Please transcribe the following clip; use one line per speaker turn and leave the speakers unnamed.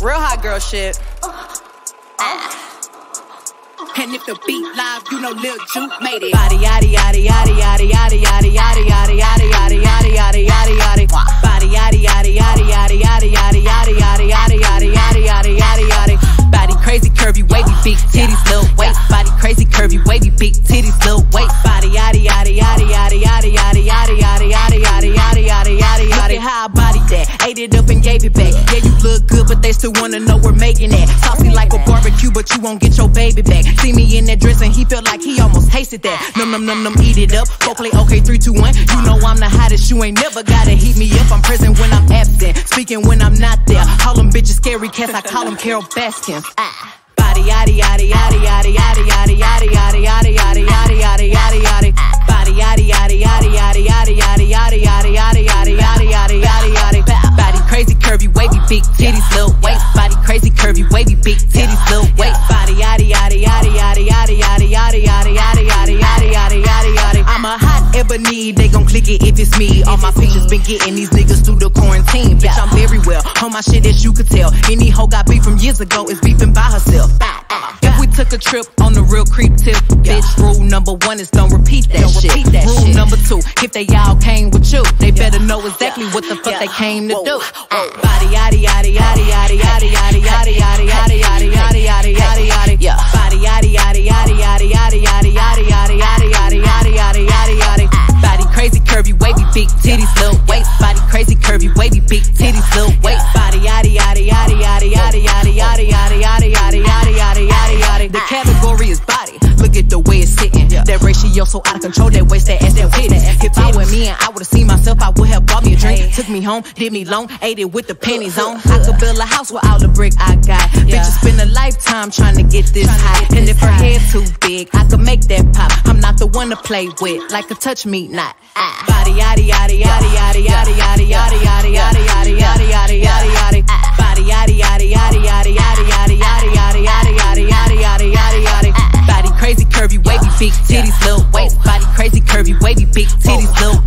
Real hot girl shit.
And if the beat live, you know Lil Ju made it.
Body yaddy yaddy yaddy yaddy yaddy yaddy yaddy yaddy yaddy yaddy yaddy yaddy yaddy yaddy. Body yaddy yaddy yaddy yaddy yaddy yaddy yaddy yaddy yaddy yaddy yaddy yaddy yaddy yaddy. Body crazy curvy wavy big it up and gave it back. Yeah, you look good, but they still wanna know where Megan at. Saucy like a barbecue, but you won't get your baby back. See me in that dress and he felt like he almost tasted that. Num num num num, eat it up. Go play okay, three, two, one. You know I'm the hottest. You ain't never gotta heat me up. I'm present when I'm absent, speaking when I'm not there. Call them bitches scary cats. I call them Carole Baskins. Ah. Body yaddy yaddy yaddy yaddy yaddy yaddy yaddy ebony, they gon' click it if it's me. All my pictures been getting these niggas through the quarantine. Bitch, I'm very well on my shit as you could tell. Any hoe got beef from years ago is beefing by herself. If we took a trip on the real creep tip, bitch, rule number one is don't repeat that
Don't
shit.
repeat that
rule
shit.
number two, if they all came with you, they better know exactly what the fuck they came to do. Body yaddy yaddy yaddy yaddy yaddy yaddy yaddy yaddy yaddy yaddy yaddy yaddy yaddy yaddy. Big titties little waist. Body crazy curvy wavy big titties little waist. Body yaddy yaddy yaddy yaddy yaddy yaddy yaddy yaddy yaddy yaddy yaddy yaddy yaddy yaddy. The category is body. Look at the way it's sitting. That ratio so out of control. That waist that ass that titties. If I were me and I would've seen myself, I would have bought me a drink. Took me home, did me long, ate it with the pennies on. I could build a house with all the brick I got. Bitches spend a lifetime trying to get this high. And if her head too big, I could make that to play with, like a touch me not. Ah. Body yaddy yaddy yaddy yaddy yaddy yaddy yaddy yaddy yaddy yaddy yaddy yaddy yaddy yaddy. Body yaddy yaddy yaddy yaddy yaddy yaddy yaddy yaddy yaddy yaddy yaddy yaddy yaddy yaddy. Body crazy curvy wavy big titties little waist. Body crazy curvy wavy big titties little